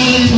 He